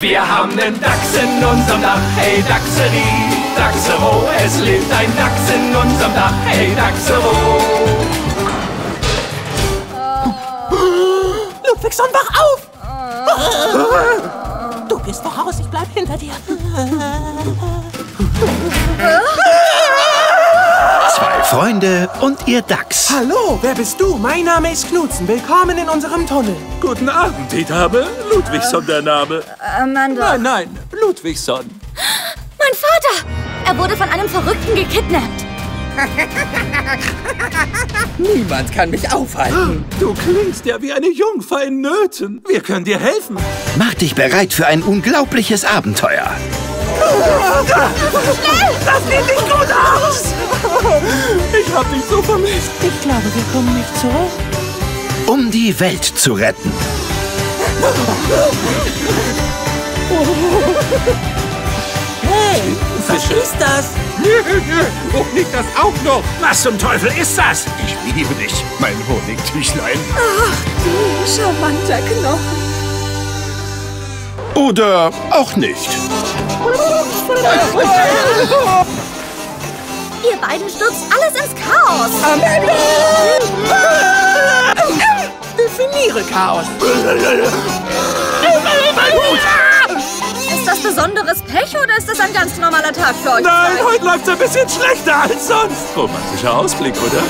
Wir haben nen Dachs in unserem Dach, hey Dachserie, Dachsero, es lebt ein Dachs in unserem Dach, hey Dachsero. Ludwigson, wach auf! Du gehst voraus, ich bleib hinter dir. Zwei Freunde und ihr Dachs. Hallo, wer bist du? Mein Name ist Knutzen. Willkommen in unserem Tunnel. Guten Abend, ich habe Ludwigson der Name. Amanda. Nein, nein, Ludwigson. Mein Vater! Er wurde von einem Verrückten gekidnappt. Niemand kann mich aufhalten. Du klingst ja wie eine Jungfer in Nöten. Wir können dir helfen. Mach dich bereit für ein unglaubliches Abenteuer. Das sieht nicht gut aus! Ich hab dich so vermisst. Ich glaube, wir kommen nicht zurück. Um die Welt zu retten. Hey, was ist das? Und nicht das auch noch. Was zum Teufel ist das? Ich liebe dich, mein Honigtüchlein. Charmanter Knochen. Oder auch nicht. Ihr beiden stürzt alles ins Chaos. Definiere Chaos. Ist das besonderes Pech oder ist das ein ganz normaler Tag für euch? Nein, heute läuft's ein bisschen schlechter als sonst. Romantischer Ausblick, oder?